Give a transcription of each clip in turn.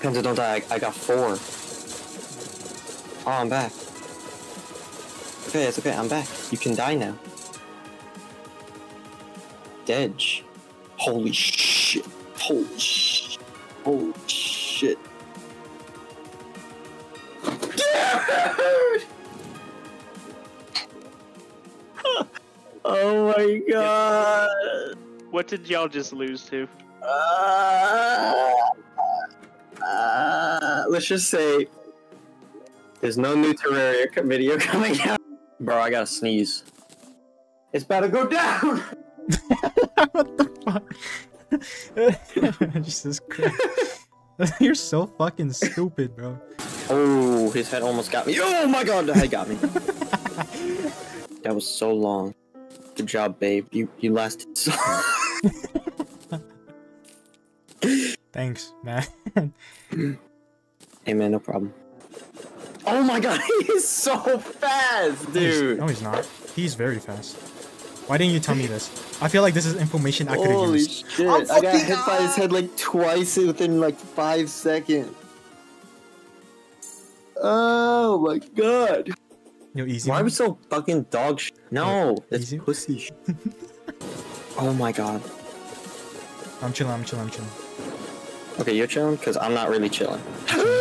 Panda, don't die. I, I got four. Oh, I'm back. Okay, it's okay. I'm back. You can die now. Dedge. Holy shit. Holy shit. Holy shit. Dude! oh my god. What did y'all just lose to? Uh, let's just say there's no new Terraria video coming out. Bro, I gotta sneeze. It's about to go down. what the fuck? Jesus Christ. You're so fucking stupid, bro. Oh, his head almost got me. Oh my god, the head got me. that was so long. Good job, babe. You you lasted so. Thanks, man. Hey man, no problem. Oh my god, he is so fast, dude. No, he's not. He's very fast. Why didn't you tell me this? I feel like this is information I could have Holy used. shit! I'm I got hit by his head like twice within like five seconds. Oh my god! Yo, easy. Why are man. we so fucking dog sh- No, that's Easy? pussy sh- Oh my god. I'm chilling, I'm chilling, I'm chilling. Okay, you're chilling? Because I'm not really chilling.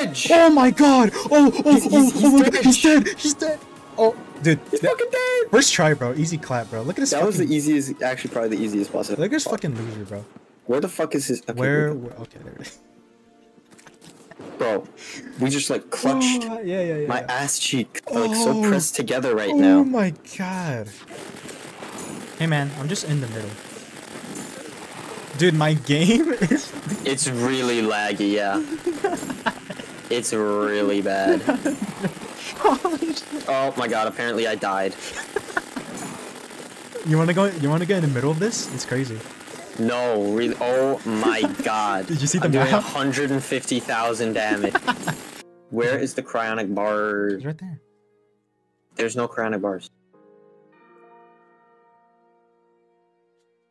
Dedge! Oh my god! Oh, oh, He's- oh, oh, he's- oh, my he's god, he's dead! He's dead! Oh, dude. He's that- fucking dead! First try, bro. Easy clap, bro. Look at this That was the easiest, actually probably the easiest boss. Look at this fucking loser, bro. Where the fuck is his... Okay, Where... where- Okay, there it is. Bro, we just like clutched Oh, yeah, yeah, yeah. my ass cheek. They're, like so Oh. pressed together right Oh now. Oh my god. Hey man, I'm just in the middle. Dude, my game is It's really laggy, yeah. it's really bad. Oh my god, apparently I died. You wanna go you wanna get in the middle of this? It's crazy. No, really. Oh my god. Did you see the I'm doing 150,000 damage. Where is the cryonic bar? It's right there. There's no cryonic bars.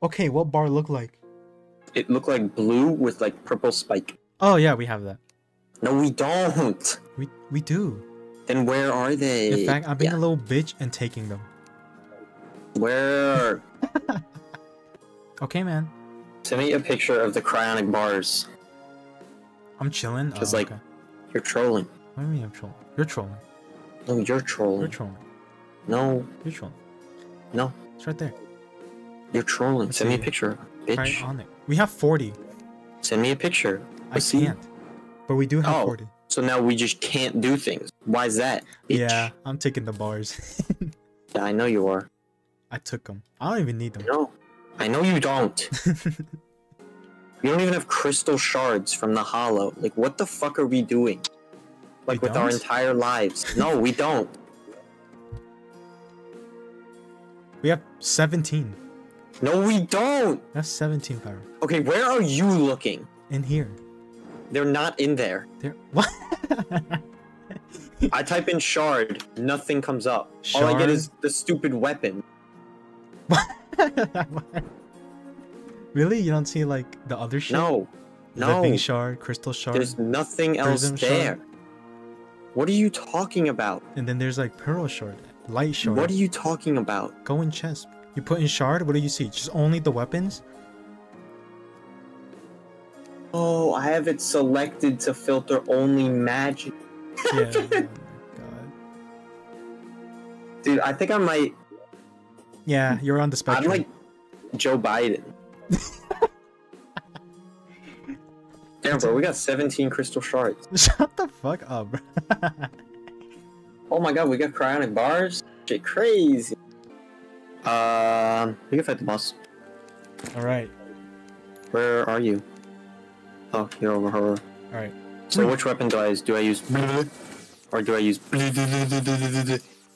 Okay, what bar look like? It looked like blue with like purple spike. Oh yeah, we have that. No, we don't. We we do. Then where are they? In fact, I'm being Yeah, a little bitch and taking them. Where? Okay, man. Send me a picture of the cryonic bars. I'm chilling. Just oh, like- okay. You're trolling. What do you mean I'm trolling? You're trolling. No, you're trolling. You're trolling. No, You're trolling. no, It's right there. you're trolling. Let's Send me a picture, bitch. on it. We have 40. Send me a picture. I Let's see. But we do have Oh. 40. So now we just can't do things. Why is that? Bitch? Yeah, I'm taking the bars. Yeah, I know you are. I took them. I don't even need them. No, I know you don't. We don't even have crystal shards from the hollow. Like, what the fuck are we doing? Like, We with our don't? entire lives. No, we don't. we have 17. No, we don't. That's 17 power. Okay, where are you looking? In here. They're not in there. There. What? I type in shard, nothing comes up. All I get is the stupid weapon. really? You don't see like the other shit? No, No. Living shard, crystal shard, There's nothing else Prism shard? there. What are you talking about? and then there's like pearl shard, light shard. What are you talking about? Go in chest. You put in shard. What do you see? Just only the weapons? Oh, I have it selected to filter only magic. Yeah. oh god. Dude, I think I might. Yeah, you're on the spectrum. I'm like Joe Biden. Damn, bro, we got 17 crystal shards. Shut the fuck up, bro. Oh my god, we got cryonic bars? Shit, crazy. Um, we can fight the boss. All right, Where are you? Oh, you're over here. all right. So which weapon do I use? Do I use or do I use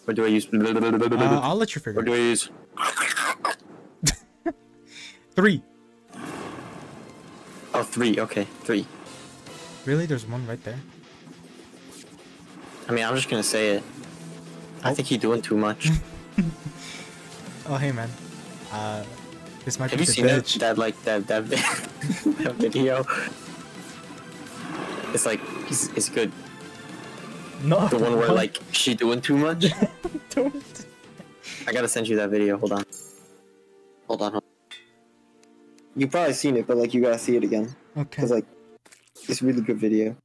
or do I use Uh, I'll let you figure or do. I use Three. oh three? Okay, three. Really? There's one right there. I mean, I'm just gonna say it. I Oh. think he's doing too much. Oh hey man. Uh, this might Have be you seen that, that like that that, that video It's like it's, it's good. No. The one where like she doing too much. don't. I gotta send you that video. Hold on. Hold on. Hold on. You've probably seen it, but like you gotta see it again Okay. because like it's a really good video.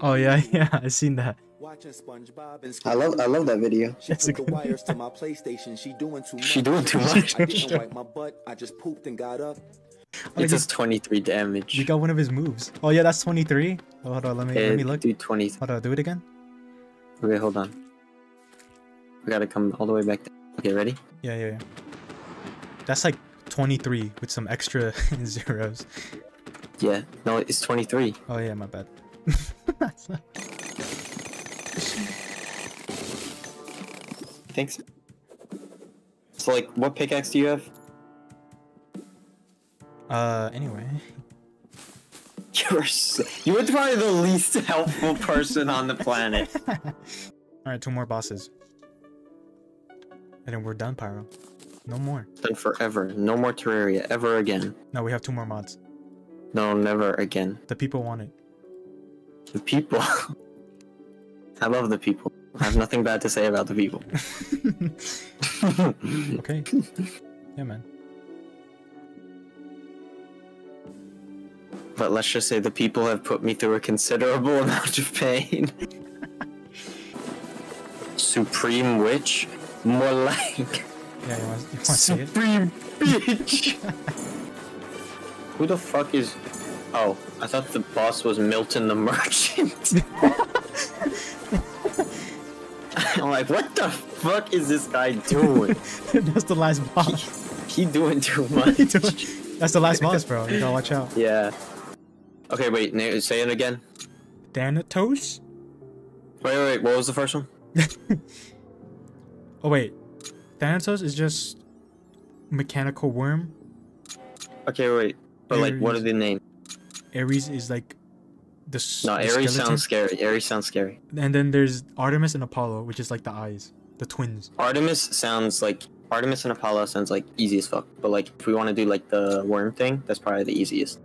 Oh yeah, yeah, I seen that. Watching SpongeBob and I love I love that video. She It's a put the wires to my PlayStation. She doing too much. She doing too much. I didn't wipe my butt. I just pooped and got up. It does 23 damage. You got one of his moves. Oh yeah, that's 23. Oh, hold on, let me let me look. do 20. Hold on, do it again. Okay, hold on. We gotta come all the way back. Down. Okay, ready? Yeah, yeah, yeah. That's like 23 with some extra zeros. Yeah. No, it's 23. Oh yeah, my bad. Not- Thanks. So like, what pickaxe do you have? Uh, anyway. You're s you were probably the least helpful person on the planet. All right, two more bosses. And then we're done, Pyro. No more. Done forever. No more Terraria ever again. No, we have two more mods. No, never again. The people want it. The people. I love the people. I have nothing bad to say about the people. okay. Yeah, man. But let's just say the people have put me through a considerable amount of pain. Supreme Witch? More like Yeah, you want, you want to say it? Supreme Bitch! Who the fuck is. Oh, I thought the boss was Milton the Merchant. I'm like, what the fuck is this guy doing? That's the last boss. He doing too much. That's the last boss, bro. You gotta watch out. Yeah. Okay, wait. Say it again. Thanatos? Wait, wait, wait. What was the first one? Oh wait, Thanatos is just mechanical worm. Okay, wait. But like, what are the names? Ares is like the No, the Ares skeleton. sounds scary. Ares sounds scary. And then there's Artemis and Apollo, which is like the eyes, the twins. Artemis sounds like Artemis and Apollo sounds like easy as fuck. But like, if we want to do like the worm thing, that's probably the easiest.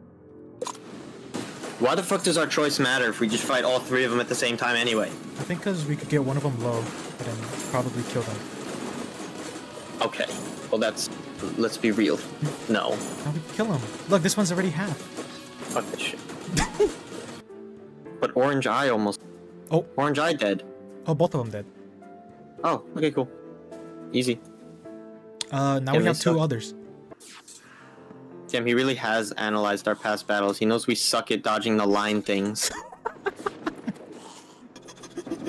Why the fuck does our choice matter if we just fight all three of them at the same time anyway? I think because we could get one of them low, and then probably kill them. Okay. Well, that's. Let's be real. No. Now we can kill them. Look, this one's already half. Fuck this shit. but Orange Eye almost. Oh. Orange Eye dead. Oh, both of them dead. Oh, okay, cool. Easy. Uh, now Yeah, we have two suck. others. Damn, he really has analyzed our past battles. He knows we suck at dodging the line things.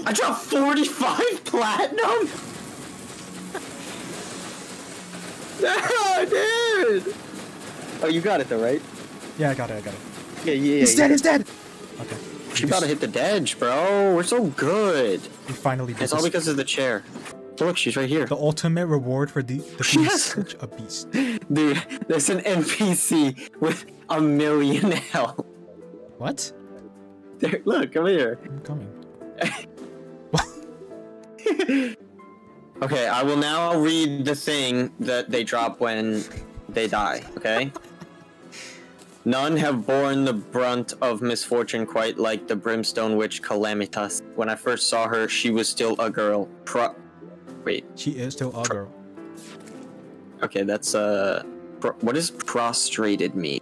I dropped 45 platinum! oh, dude! Oh, you got it though, right? Yeah, I got it. I got it. Yeah, yeah, yeah. He's you dead. got He's dead. Okay. it. You gotta hit the dedge, bro. We're so good. We finally did It's all because of the chair. Look, she's right here. The ultimate reward for the the beast, Yes. such a beast. Dude, there's an NPC with a million health. What? There, look, come here. I'm coming. Okay, I will now read the thing that they drop when they die, okay? None have borne the brunt of misfortune quite like the brimstone witch Calamitas. When I first saw her, she was still a girl. Pro- Wait, She is still a girl. Okay, that's uh, what does prostrated mean?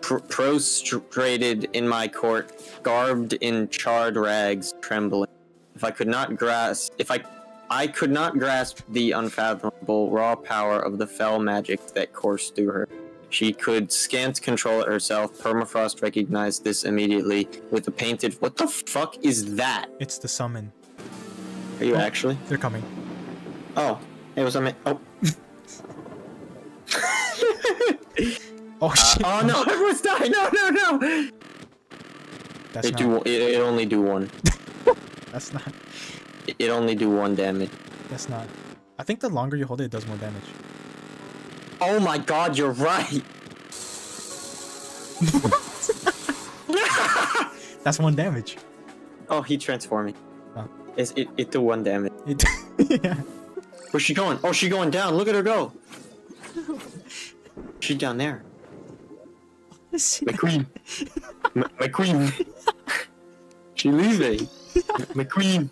Pr- prostrated in my court, garbed in charred rags, trembling. If I could not grasp, if I, I could not grasp the unfathomable raw power of the fell magic that coursed through her. She could scant control it herself. Permafrost recognized this immediately with a painted. What the fuck is that? It's the summon. Are you Oh. actually? They're coming. Oh, it was a mi- Oh, Oh uh, shit! oh no! Everyone's dying! No, no, no! That's It not. do. It, it only do one. That's not. It, it only do one damage. That's not. I think the longer you hold it, it does more damage. Oh my god! You're right. That's one damage. Oh, he transforming. Oh. It's, it it do one damage. It. yeah. Where's she going? Oh, she going down. Look at her go. She's down there. My queen. my, my queen. she leaving. my queen.